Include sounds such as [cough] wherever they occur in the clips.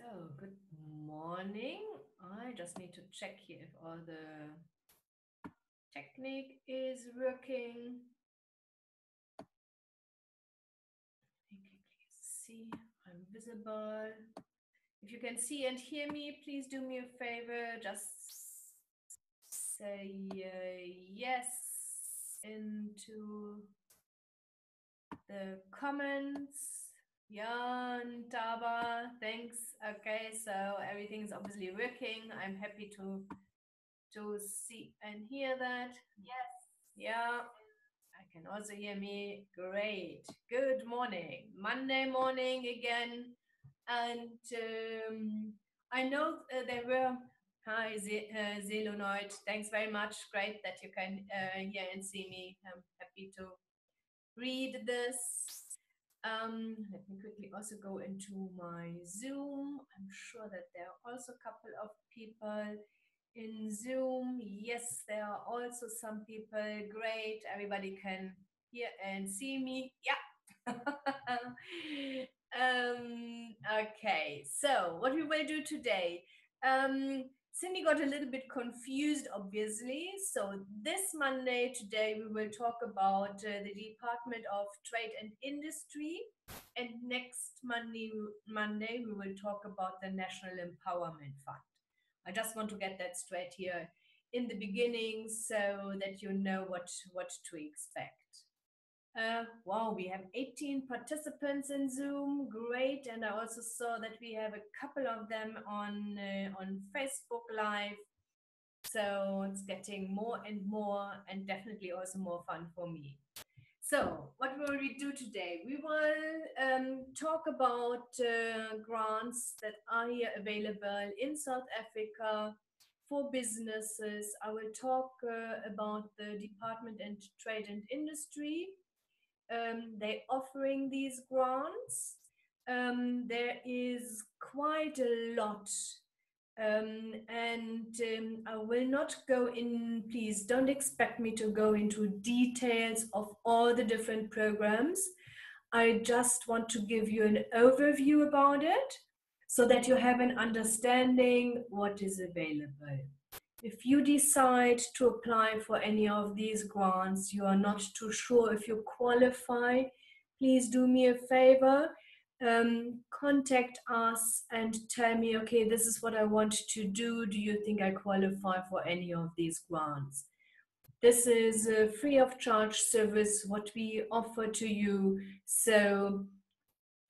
So, good morning. I just need to check here if all the technique is working. See, I'm visible. If you can see and hear me, please do me a favor. Just say uh, yes into the comments. Jan, Taba, thanks. Okay, so everything is obviously working. I'm happy to to see and hear that. Yes. Yeah. I can also hear me. Great. Good morning. Monday morning again. And um, I know uh, there were, hi, Ze- uh, Zelonoid. Thanks very much. Great that you can uh, hear and see me. I'm happy to read this. Um, let me quickly also go into my Zoom. I'm sure that there are also a couple of people in Zoom. Yes, there are also some people. Great. Everybody can hear and see me. Yeah. [laughs] um, okay. So what we will do today. Um, Cindy got a little bit confused, obviously. So this Monday, today, we will talk about uh, the Department of Trade and Industry, and next Monday, Monday, we will talk about the National Empowerment Fund. I just want to get that straight here in the beginning, so that you know what what to expect. Uh, wow, we have 18 participants in Zoom. Great. And I also saw that we have a couple of them on, uh, on Facebook Live. So it's getting more and more, and definitely also more fun for me. So, what will we do today? We will um, talk about uh, grants that are here available in South Africa for businesses. I will talk uh, about the Department and Trade and Industry um, they're offering these grants. Um, there is quite a lot. Um, and um, I will not go in, please don't expect me to go into details of all the different programs. I just want to give you an overview about it so that you have an understanding what is available. If you decide to apply for any of these grants, you are not too sure if you qualify, please do me a favor. Um, contact us and tell me, okay, this is what I want to do. Do you think I qualify for any of these grants? This is a free of charge service, what we offer to you. So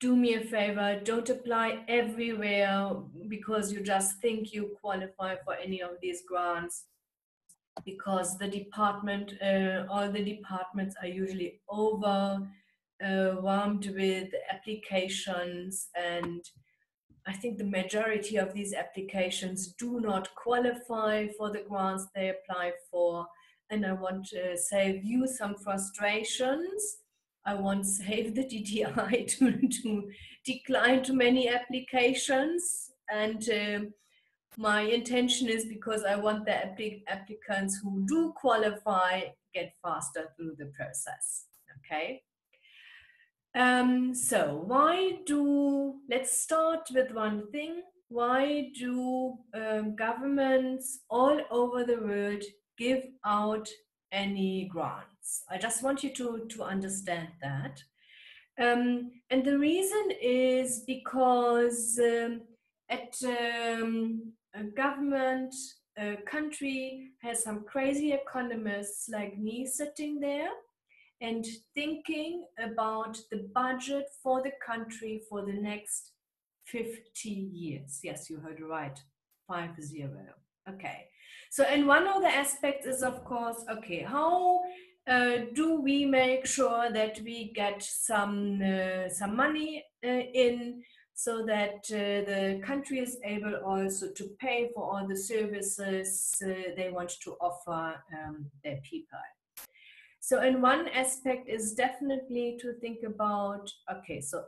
do me a favor, don't apply everywhere because you just think you qualify for any of these grants because the department, uh, all the departments are usually overwhelmed with applications and I think the majority of these applications do not qualify for the grants they apply for. And I want to save you some frustrations I want to save the DTI [laughs] to, to decline too many applications. And um, my intention is because I want the applic applicants who do qualify get faster through the process. Okay. Um, so why do, let's start with one thing. Why do um, governments all over the world give out any grants. I just want you to, to understand that. Um, and the reason is because um, at um, a government, a country has some crazy economists like me sitting there and thinking about the budget for the country for the next 50 years. Yes, you heard right, five zero. Okay. So, and one of the aspects is, of course, okay, how uh, do we make sure that we get some uh, some money uh, in so that uh, the country is able also to pay for all the services uh, they want to offer um, their people. So, and one aspect is definitely to think about okay, so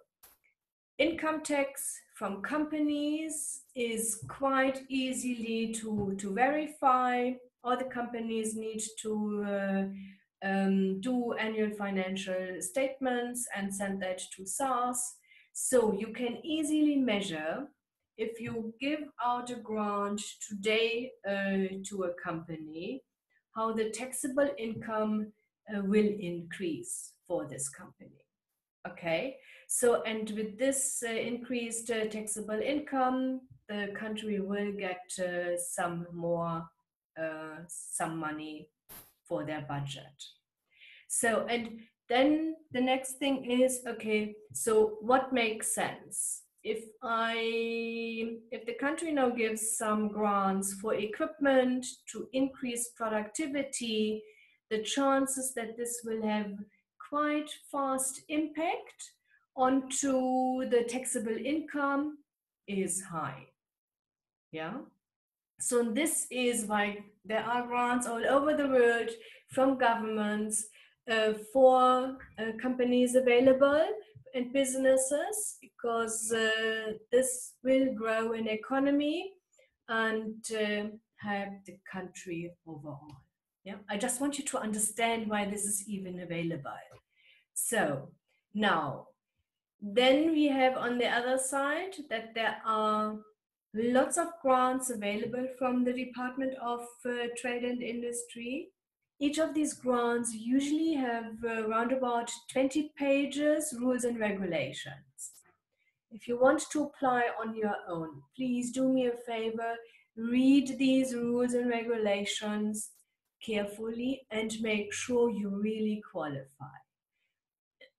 income tax from companies is quite easily to, to verify. All the companies need to uh, um, do annual financial statements and send that to SARS. So you can easily measure if you give out a grant today uh, to a company, how the taxable income uh, will increase for this company. Okay, so and with this uh, increased uh, taxable income, the country will get uh, some more, some money for their budget. So, and then the next thing is okay, so what makes sense? If I, if the country now gives some grants for equipment to increase productivity, the chances that this will have quite fast impact onto the taxable income is high. Yeah. So this is why there are grants all over the world from governments uh, for uh, companies available and businesses because uh, this will grow an economy and uh, help the country overall. Yeah, I just want you to understand why this is even available. So now, then we have on the other side that there are lots of grants available from the Department of uh, Trade and Industry. Each of these grants usually have uh, around about 20 pages, rules and regulations. If you want to apply on your own, please do me a favor, read these rules and regulations carefully and make sure you really qualify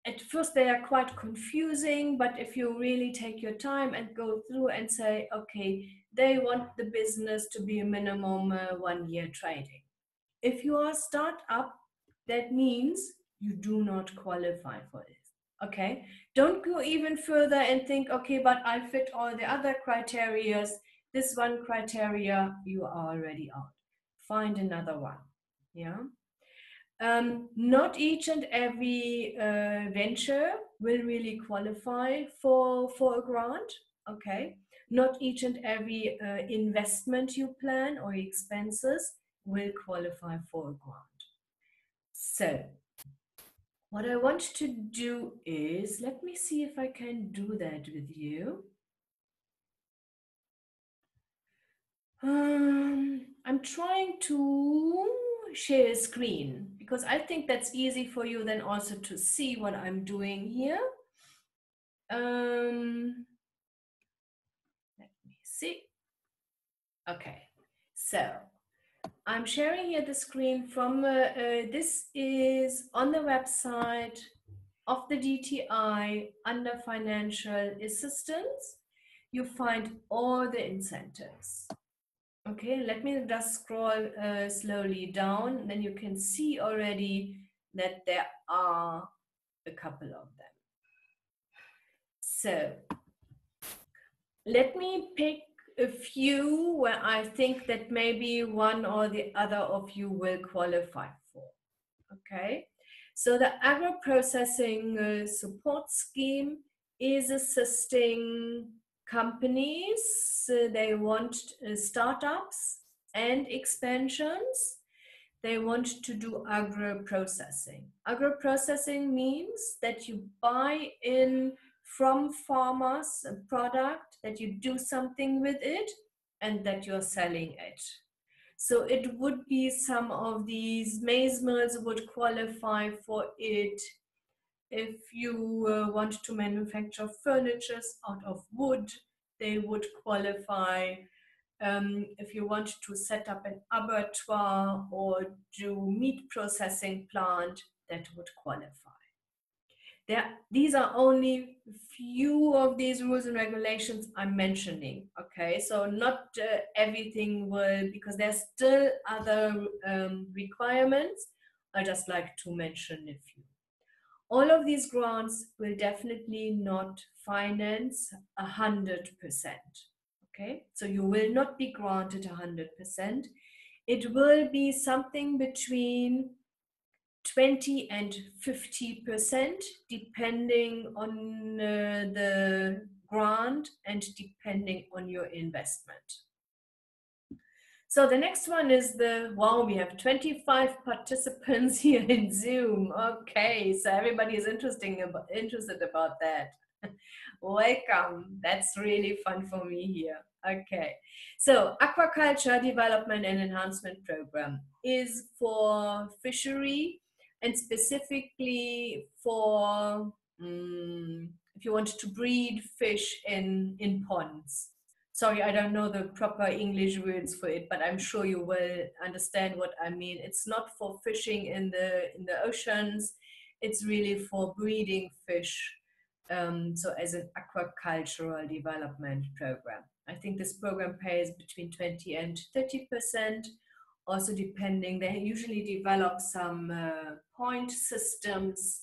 at first they are quite confusing but if you really take your time and go through and say okay they want the business to be a minimum uh, one year trading. If you are a startup that means you do not qualify for this okay? Don't go even further and think okay but i fit all the other criterias. This one criteria you are already out find another one yeah um, not each and every uh, venture will really qualify for, for a grant, okay? Not each and every uh, investment you plan or expenses will qualify for a grant. So, what I want to do is, let me see if I can do that with you. Um, I'm trying to share a screen because I think that's easy for you then also to see what I'm doing here. Um, let me see. Okay, so I'm sharing here the screen from, uh, uh, this is on the website of the DTI under financial assistance. You find all the incentives. Okay, let me just scroll uh, slowly down. Then you can see already that there are a couple of them. So let me pick a few where I think that maybe one or the other of you will qualify for. Okay, so the agro-processing uh, support scheme is assisting companies, uh, they want uh, startups and expansions. They want to do agro processing. Agro processing means that you buy in from farmers a product, that you do something with it, and that you're selling it. So it would be some of these maize mills would qualify for it if you uh, want to manufacture furniture out of wood, they would qualify. Um, if you want to set up an abattoir or do meat processing plant, that would qualify. There, these are only few of these rules and regulations I'm mentioning. Okay, so not uh, everything will, because there's still other um, requirements. I just like to mention a few all of these grants will definitely not finance a hundred percent. Okay, so you will not be granted a hundred percent. It will be something between 20 and 50 percent, depending on uh, the grant and depending on your investment. So the next one is the, wow, we have 25 participants [laughs] here in Zoom. Okay, so everybody is interesting about, interested about that. [laughs] Welcome. That's really fun for me here. Okay. So, aquaculture development and enhancement program is for fishery and specifically for um, if you want to breed fish in in ponds. Sorry, I don't know the proper English words for it, but I'm sure you will understand what I mean. It's not for fishing in the in the oceans. It's really for breeding fish um, so as an aquacultural development program. I think this program pays between 20 and 30 percent, also depending. They usually develop some uh, point systems,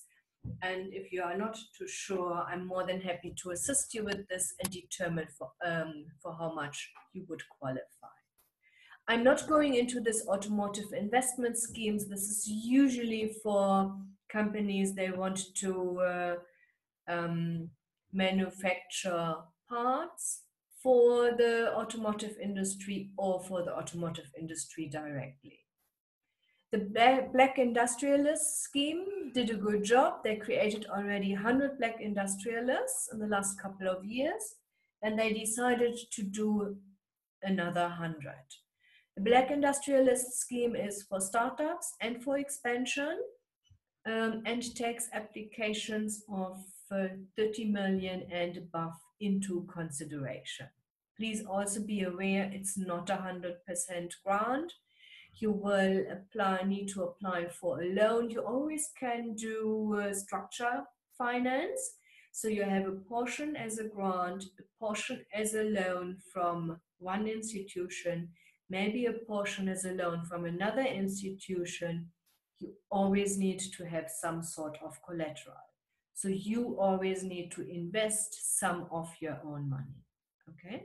and if you are not too sure, I'm more than happy to assist you with this and determine for um, for how much you would qualify. I'm not going into this automotive investment schemes. This is usually for companies they want to uh, um, manufacture parts for the automotive industry or for the automotive industry directly. The Black Industrialists scheme did a good job. They created already 100 Black Industrialists in the last couple of years, and they decided to do another 100. The Black Industrialist scheme is for startups and for expansion um, and takes applications of 30 million and above into consideration. Please also be aware it's not a 100% grant. You will apply, need to apply for a loan. You always can do uh, structure finance. So you have a portion as a grant, a portion as a loan from one institution, maybe a portion as a loan from another institution. You always need to have some sort of collateral. So you always need to invest some of your own money. Okay?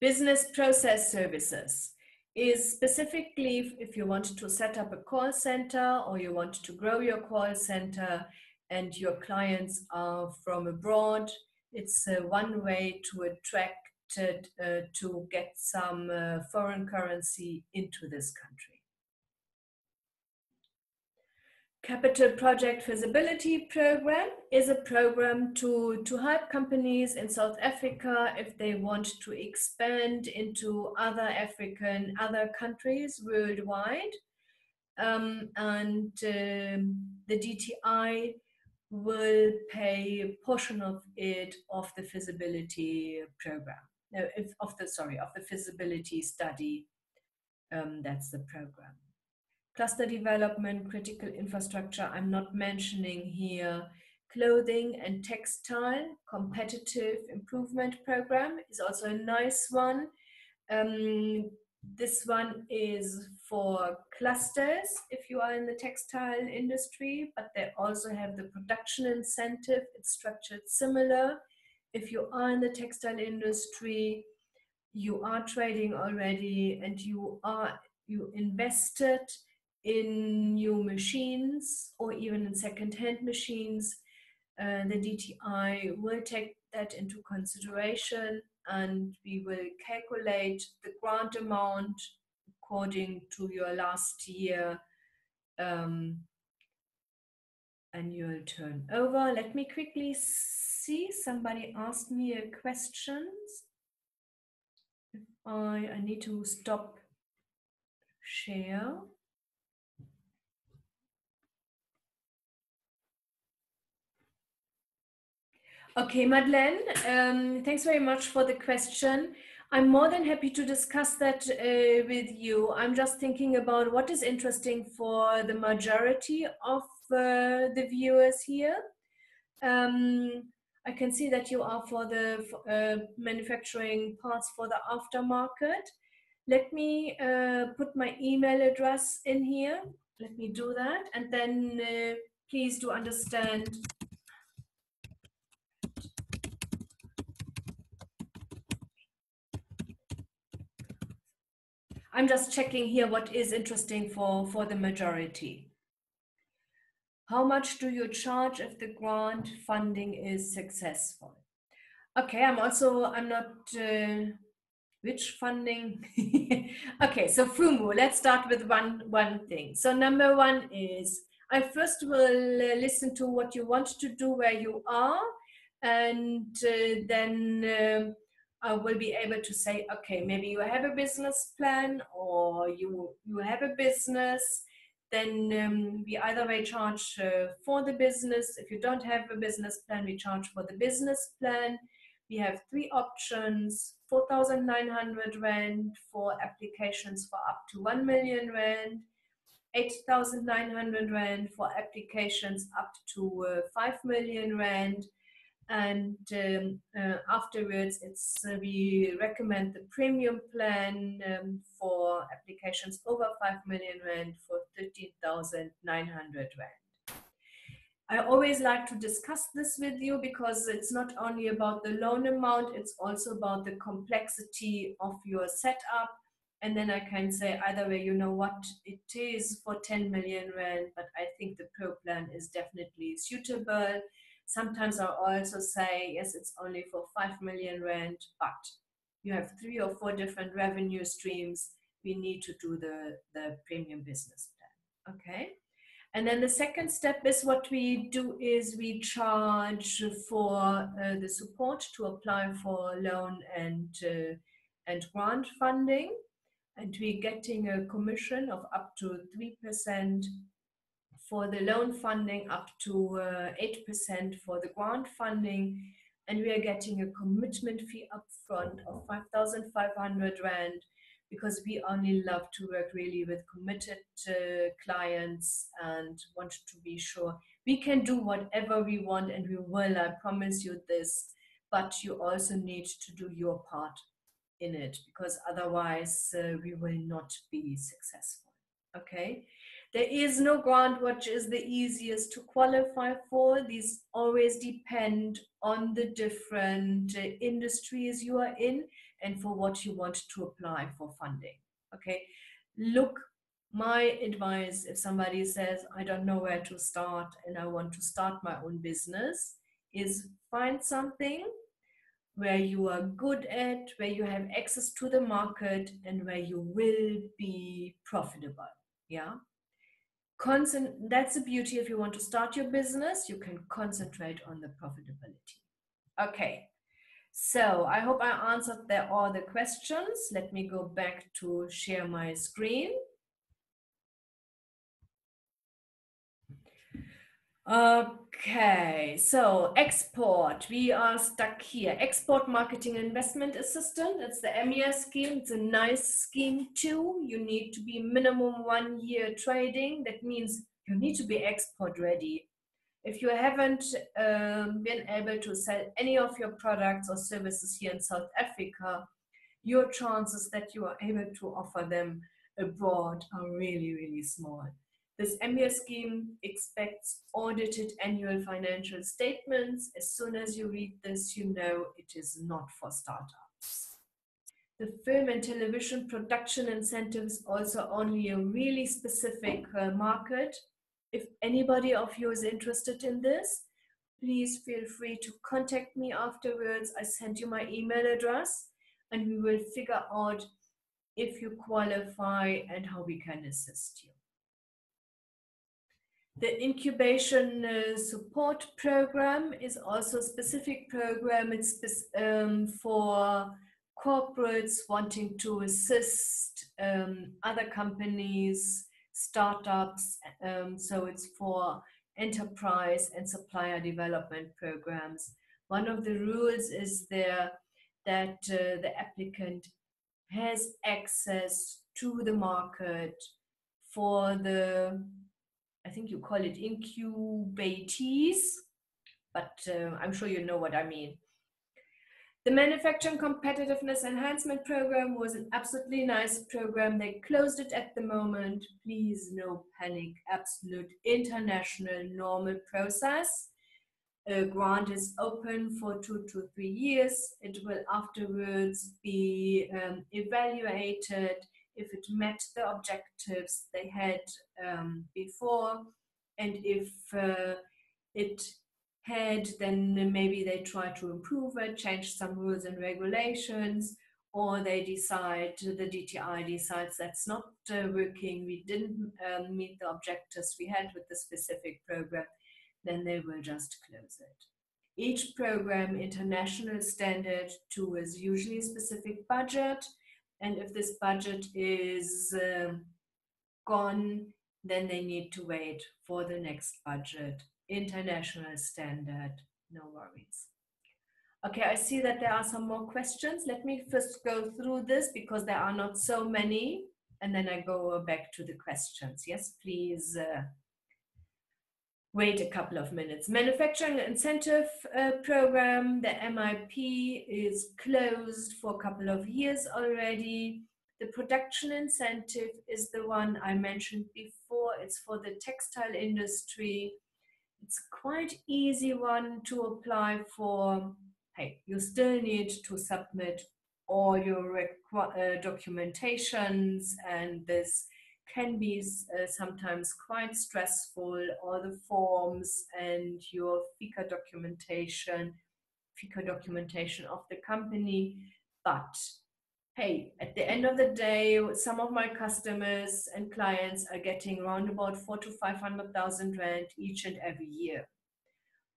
Business process services is specifically if you want to set up a call center or you want to grow your call center and your clients are from abroad, it's uh, one way to attract uh, to get some uh, foreign currency into this country. Capital Project Feasibility Program is a program to, to help companies in South Africa if they want to expand into other African, other countries worldwide. Um, and um, the DTI will pay a portion of it of the feasibility program, no, if, of the, sorry, of the feasibility study. Um, that's the program cluster development, critical infrastructure, I'm not mentioning here. Clothing and textile, competitive improvement program is also a nice one. Um, this one is for clusters if you are in the textile industry, but they also have the production incentive. It's structured similar. If you are in the textile industry, you are trading already and you are you invested in new machines or even in second-hand machines, uh, the DTI will take that into consideration and we will calculate the grant amount according to your last year um, annual turnover. Let me quickly see, somebody asked me a question. I, I need to stop share. Okay, Madeleine, um, thanks very much for the question. I'm more than happy to discuss that uh, with you. I'm just thinking about what is interesting for the majority of uh, the viewers here. Um, I can see that you are for the uh, manufacturing parts for the aftermarket. Let me uh, put my email address in here. Let me do that. And then uh, please do understand I'm just checking here what is interesting for, for the majority. How much do you charge if the grant funding is successful? Okay, I'm also, I'm not, uh, which funding? [laughs] okay, so FUMU, let's start with one, one thing. So number one is, I first will uh, listen to what you want to do where you are and uh, then um, I will be able to say, okay, maybe you have a business plan or you you have a business. Then um, we either way charge uh, for the business. If you don't have a business plan, we charge for the business plan. We have three options: 4,900 rand for applications for up to 1 million rand, 8,900 rand for applications up to uh, 5 million rand and um, uh, afterwards it's uh, we recommend the premium plan um, for applications over 5 million rand for 13,900 rand. I always like to discuss this with you because it's not only about the loan amount, it's also about the complexity of your setup. And then I can say either way, you know what, it is for 10 million rand, but I think the pro plan is definitely suitable Sometimes I also say, yes, it's only for 5 million rand, but you have three or four different revenue streams. We need to do the, the premium business plan. Okay. And then the second step is what we do is we charge for uh, the support to apply for loan and uh, and grant funding, and we're getting a commission of up to three percent for the loan funding up to uh, 8% for the grant funding. And we are getting a commitment fee upfront of 5,500 Rand because we only love to work really with committed uh, clients and want to be sure we can do whatever we want and we will, I promise you this. But you also need to do your part in it because otherwise uh, we will not be successful. Okay. There is no grant which is the easiest to qualify for. These always depend on the different uh, industries you are in and for what you want to apply for funding. Okay, look, my advice if somebody says, I don't know where to start and I want to start my own business, is find something where you are good at, where you have access to the market, and where you will be profitable. Yeah concent- that's the beauty if you want to start your business you can concentrate on the profitability. Okay. So i hope i answered there all the questions. Let me go back to share my screen Okay, so export. We are stuck here. Export Marketing Investment Assistant. It's the MES scheme. It's a nice scheme too. You need to be minimum one year trading. That means you need to be export ready. If you haven't um, been able to sell any of your products or services here in South Africa, your chances that you are able to offer them abroad are really, really small. This MES scheme expects audited annual financial statements. As soon as you read this, you know it is not for startups. The film and television production incentives also only a really specific uh, market. If anybody of you is interested in this, please feel free to contact me afterwards. I sent you my email address and we will figure out if you qualify and how we can assist you. The incubation uh, support program is also a specific program. It's um, for corporates wanting to assist um, other companies, startups. Um, so it's for enterprise and supplier development programs. One of the rules is there that uh, the applicant has access to the market for the I think you call it incubatees, but uh, I'm sure you know what I mean. The Manufacturing Competitiveness Enhancement Program was an absolutely nice program. They closed it at the moment. Please, no panic. Absolute international normal process. A grant is open for two to three years. It will afterwards be um, evaluated if it met the objectives they had um, before, and if uh, it had, then maybe they try to improve it, change some rules and regulations, or they decide, the DTI decides that's not uh, working, we didn't um, meet the objectives we had with the specific program, then they will just close it. each program international standard to is usually specific budget. And if this budget is uh, gone, then they need to wait for the next budget. International standard, no worries. Okay, I see that there are some more questions. Let me first go through this because there are not so many, and then I go back to the questions. Yes, please uh, wait a couple of minutes. Manufacturing Incentive uh, Program, the MIP is closed for a couple of years already. The production incentive is the one I mentioned before. It's for the textile industry. It's quite easy one to apply for. Hey, you still need to submit all your uh, documentations and this can be uh, sometimes quite stressful all the forms and your FICA documentation FICA documentation of the company but hey, at the end of the day, some of my customers and clients are getting around about four to 500,000 rand each and every year.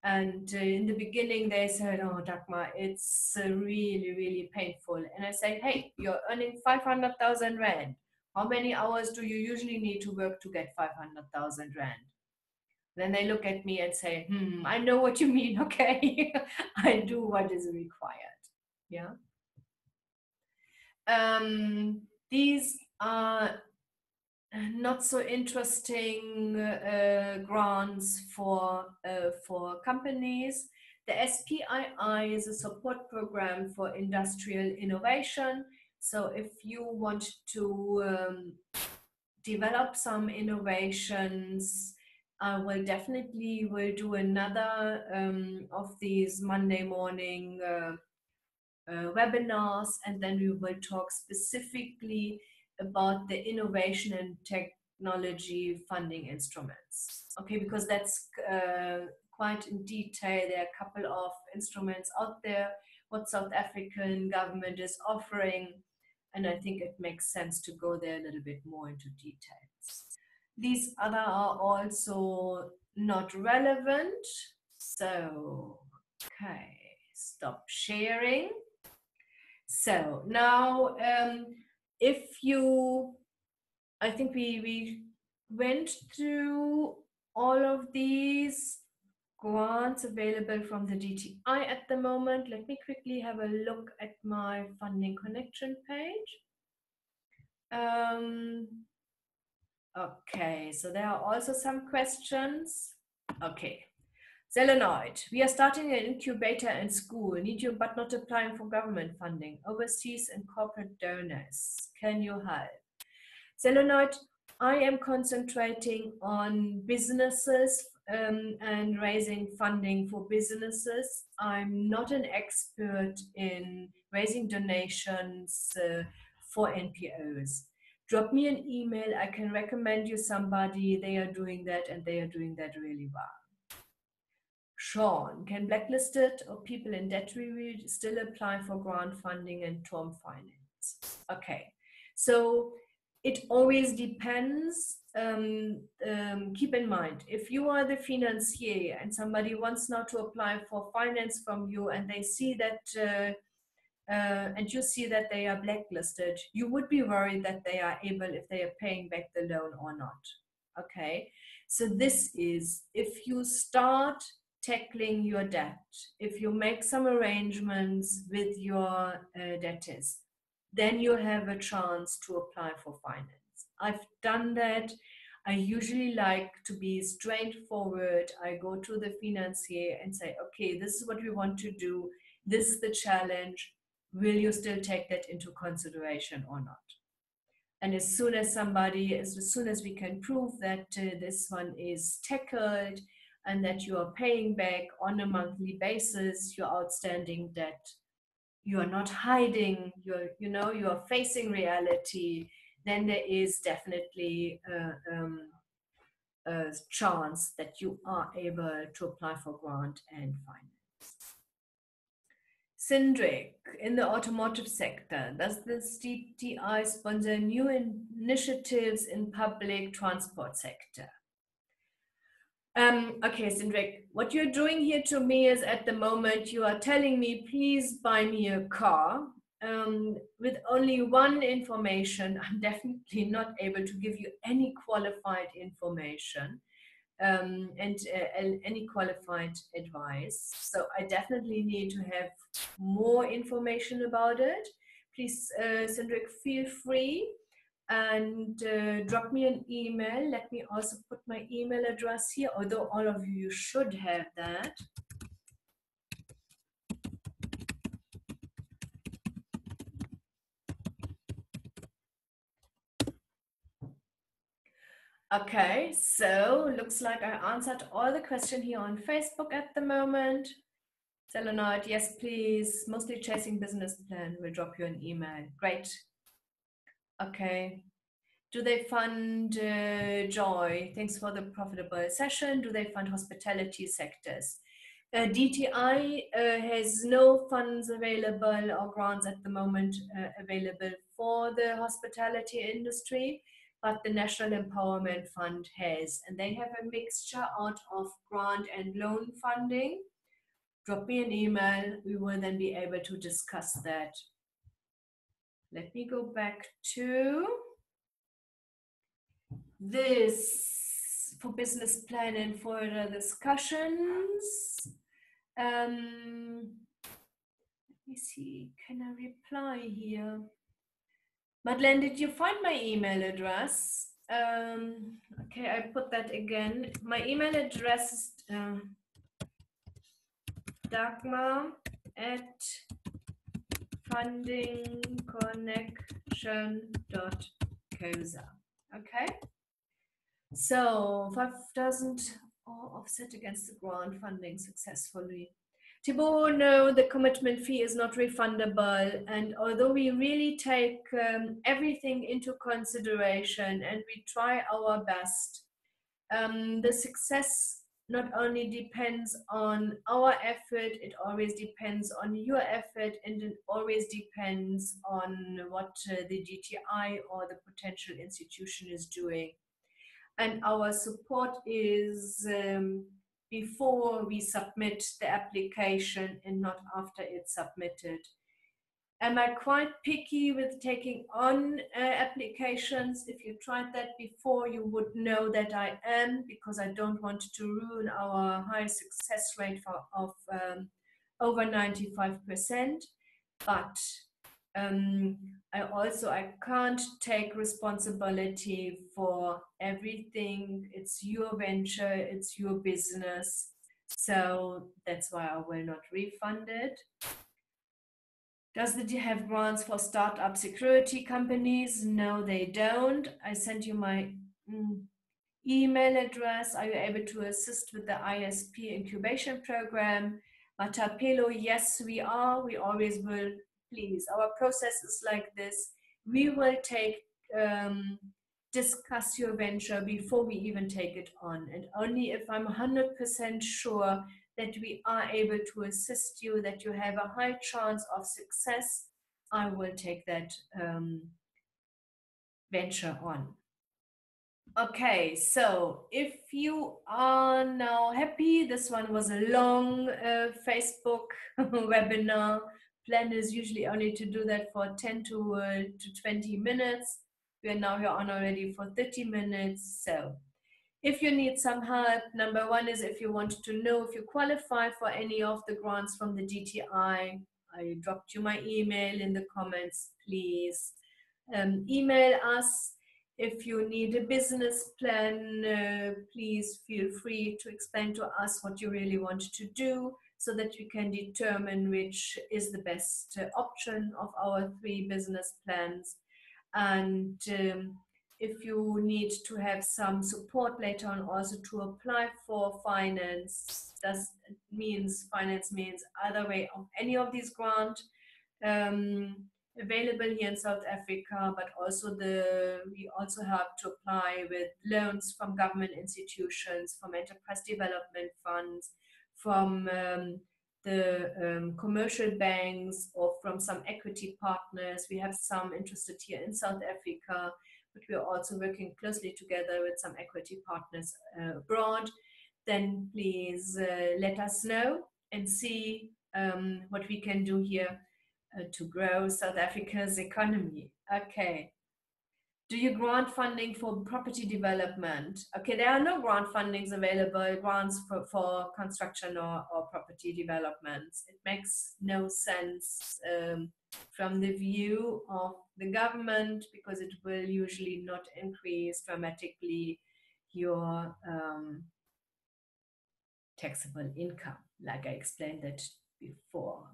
And uh, in the beginning, they said, Oh, Dagmar, it's uh, really, really painful. And I say, Hey, you're earning 500,000 Rand. How many hours do you usually need to work to get 500,000 Rand? Then they look at me and say, Hmm, I know what you mean. [laughs] Okay. I do what is required. Yeah. Um, these are not so interesting uh, grants for uh, for companies. The SPII is a support program for industrial innovation. So if you want to um, develop some innovations, I will definitely will do another um, of these Monday morning uh, uh, webinars, and then we will talk specifically about the innovation and technology funding instruments. Okay, because that's uh, quite in detail. There are a couple of instruments out there, what South African government is offering, and I think it makes sense to go there a little bit more into details. These other are also not relevant. So, okay, stop sharing. So now, um, if you, I think we, we went through all of these grants available from the DTI at the moment. Let me quickly have a look at my funding connection page. Um, okay, so there are also some questions. Okay, Selenoid, we are starting an incubator in school. Need you but not applying for government funding, overseas and corporate donors. Can you help? Selenoid, I am concentrating on businesses um, and raising funding for businesses. I'm not an expert in raising donations uh, for NPOs. Drop me an email. I can recommend you somebody. They are doing that and they are doing that really well. Sean, can blacklisted or people in debt review still apply for grant funding and term finance? Okay, so it always depends. Um, um, keep in mind, if you are the financier and somebody wants now to apply for finance from you and they see that uh, uh, and you see that they are blacklisted, you would be worried that they are able, if they are paying back the loan or not. Okay, so this is if you start tackling your debt, if you make some arrangements with your uh, debtors, then you have a chance to apply for finance. I've done that. I usually like to be straightforward. I go to the financier and say, okay, this is what we want to do. This is the challenge. Will you still take that into consideration or not? And as soon as somebody, as soon as we can prove that uh, this one is tackled, and that you are paying back on a monthly basis your outstanding debt you are not hiding you're you know you are facing reality then there is definitely a, um, a chance that you are able to apply for grant and finance Sindrick, in the automotive sector, does the DTI sponsor new initiatives in public transport sector? Um, okay, Sindrik, what you're doing here to me is at the moment you are telling me, please buy me a car. Um, with only one information, I'm [laughs] definitely not able to give you any qualified information um, and uh, any qualified advice. So I definitely need to have more information about it. Please, uh, Sindrik, feel free and uh, drop me an email. Let me also put my email address here, although all of you should have that. Okay, so looks like I answered all the question here on Facebook at the moment. Selenoid, yes, please. Mostly chasing business plan. We'll drop you an email. Great. Okay. Do they fund uh, Joy? Thanks for the profitable session. Do they fund hospitality sectors? Uh, DTI uh, has no funds available or grants at the moment uh, available for the hospitality industry, but the National Empowerment Fund has, and they have a mixture out of grant and loan funding. Drop me an email, we will then be able to discuss that. Let me go back to this for business plan and further discussions. Um, let me see, can I reply here? Madeleine, did you find my email address? Um, okay, I put that again. My email address is uh, Dagmar at fundingconnection.co.za. Okay. So 5,000 offset against the grant funding successfully. Thibault, no, the commitment fee is not refundable. And although we really take um, everything into consideration and we try our best, um, the success not only depends on our effort, it always depends on your effort, and it always depends on what uh, the DTI or the potential institution is doing. And our support is um, before we submit the application and not after it's submitted. Am I quite picky with taking on uh, applications? If you tried that before, you would know that I am because I don't want to ruin our high success rate for, of um, over 95%. But um, I also I can't take responsibility for everything. It's your venture, it's your business. So that's why I will not refund it. Does it have grants for startup security companies? No, they don't. I sent you my mm, email address. Are you able to assist with the ISP incubation program? Matapelo, yes, we are. We always will. Please, our process is like this. We will take um, discuss your venture before we even take it on, and only if I'm 100% sure that we are able to assist you, that you have a high chance of success, I will take that um, venture on. Okay, so if you are now happy, this one was a long uh, Facebook [laughs] webinar. Plan is usually only to do that for 10 to, uh, to 20 minutes. We are now here on already for 30 minutes. So if you need some help, number one is if you want to know if you qualify for any of the grants from the DTI, I dropped you my email in the comments, please um, email us. If you need a business plan, uh, please feel free to explain to us what you really want to do so that we can determine which is the best uh, option of our three business plans. And um, if you need to have some support later on also to apply for finance that means finance means either way of any of these grant um, available here in South Africa, but also the we also help to apply with loans from government institutions, from enterprise development funds, from um, the um, commercial banks, or from some equity partners. We have some interested here in South Africa but we are also working closely together with some equity partners uh, abroad. then please uh, let us know and see um, what we can do here uh, to grow South Africa's economy. Okay. Do you grant funding for property development? Okay, there are no grant fundings available, grants for, for construction or, or property developments. It makes no sense um, from the view of the government because it will usually not increase dramatically your um, taxable income, like I explained that before.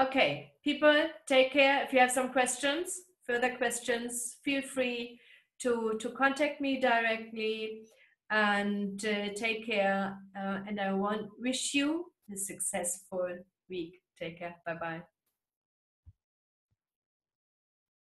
Okay, people, take care. If you have some questions, further questions, feel free to, to contact me directly and uh, take care. Uh, and I want wish you a successful week. Take care. Bye bye.